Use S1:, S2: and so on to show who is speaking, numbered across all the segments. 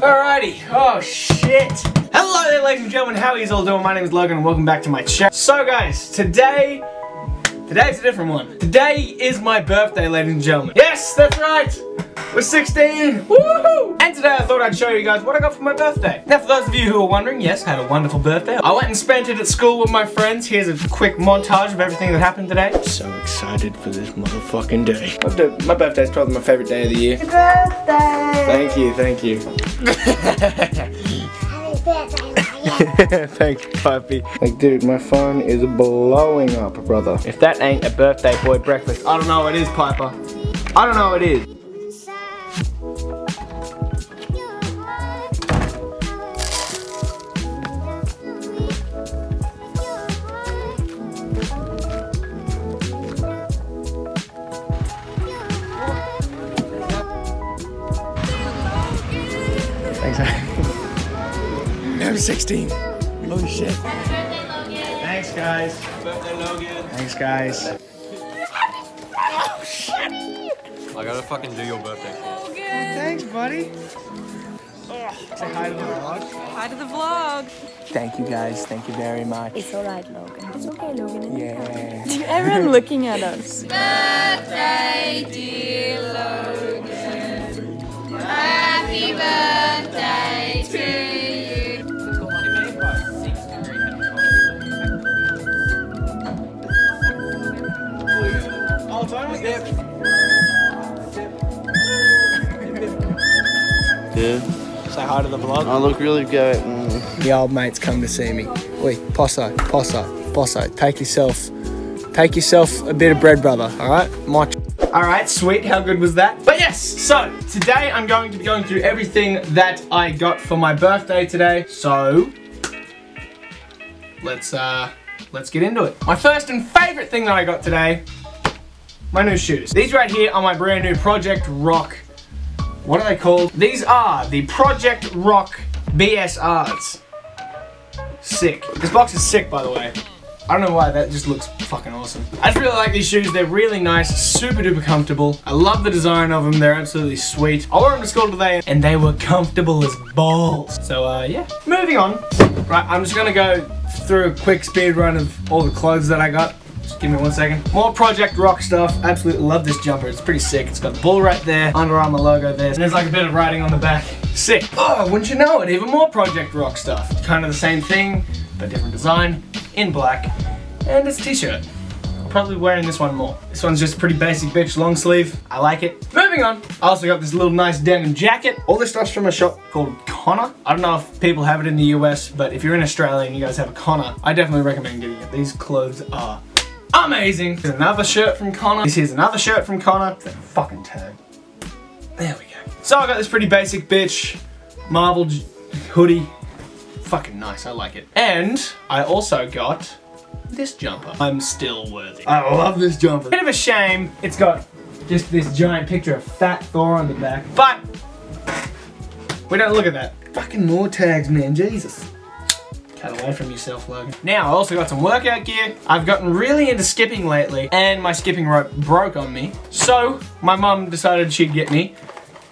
S1: Alrighty. Oh shit. Hello there, ladies and gentlemen. How are you all doing? My name is Logan, and welcome back to my channel. So, guys, today, today's a different one. Today is my birthday, ladies and gentlemen. Yes, that's right. We're 16! Woohoo! And today I thought I'd show you guys what I got for my birthday. Now for those of you who are wondering, yes, I had a wonderful birthday. I went and spent it at school with my friends. Here's a quick montage of everything that happened today. So excited for this motherfucking day. My birthday is probably my favorite day of the year.
S2: Happy birthday!
S1: Thank you, thank you.
S2: Happy birthday,
S1: Thank you, puppy. Like, dude, my phone is blowing up, brother. If that ain't a birthday boy breakfast, I don't know what is, Piper. I don't know what it is. Thanks, I'm 16. Holy shit. Thanks, guys. Birthday, Logan. Thanks, guys.
S3: I gotta fucking do your birthday.
S1: Thanks, buddy. Say hi to the vlog.
S4: Hi to the vlog.
S1: Thank you, guys. Thank you very much.
S2: It's alright, Logan. It's okay, Logan.
S1: Yeah.
S4: Everyone looking at us.
S1: Oh,
S5: Yeah,
S1: Say hi to the vlog.
S5: I look really good. Mm.
S1: The old mates come to see me. Wait, Posso, Posso, Posso, take yourself, take yourself a bit of bread, brother. All right, much. All right, sweet. How good was that? But yes, so today I'm going to be going through everything that I got for my birthday today. So let's uh, let's get into it. My first and favorite thing that I got today, my new shoes. These right here are my brand new Project Rock what are they called? These are the Project Rock BSRs. Sick. This box is sick, by the way. I don't know why, that just looks fucking awesome. I just really like these shoes. They're really nice, super duper comfortable. I love the design of them. They're absolutely sweet. I wore them to school today and they were comfortable as balls. So, uh, yeah. Moving on. Right, I'm just gonna go through a quick speed run of all the clothes that I got. Just give me one second. More Project Rock stuff. Absolutely love this jumper. It's pretty sick. It's got the bull right there, Under Armour logo there. And there's like a bit of writing on the back. Sick. Oh, wouldn't you know it? Even more Project Rock stuff. Kind of the same thing, but different design, in black. And it's t-shirt. Probably wearing this one more. This one's just pretty basic bitch, long sleeve. I like it. Moving on. I also got this little nice denim jacket. All this stuff's from a shop called Connor. I don't know if people have it in the US, but if you're in Australia and you guys have a Connor, I definitely recommend getting it. These clothes are amazing. There's another shirt from Connor. This is another shirt from Connor. It's a fucking tag. There we go. So I got this pretty basic bitch Marvel hoodie. Fucking nice, I like it. And I also got this jumper. I'm still worthy. I love this jumper. Bit of a shame, it's got just this giant picture of Fat Thor on the back. But, we don't look at that. Fucking more tags, man, Jesus. Cut away from yourself, Logan. Now, I also got some workout gear. I've gotten really into skipping lately, and my skipping rope broke on me. So, my mum decided she'd get me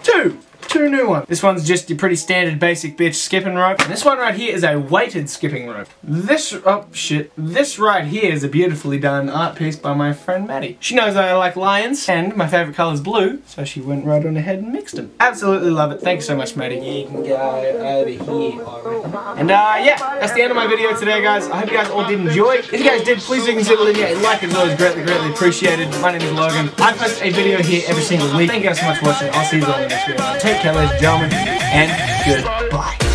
S1: two. Two new ones. This one's just your pretty standard basic bitch skipping rope. And this one right here is a weighted skipping rope. This, oh shit. This right here is a beautifully done art piece by my friend Maddie. She knows I like lions and my favorite color is blue, so she went right on ahead and mixed them. Absolutely love it. Thanks so much, Maddie. You can go over here. And uh, yeah, that's the end of my video today, guys. I hope you guys all did enjoy. If you guys did, please do consider leaving a like. It's always greatly, greatly appreciated. My name is Logan. I post a video here every single week. Thank you guys so much for watching. I'll see you all in the next video. Take and gentlemen, and goodbye.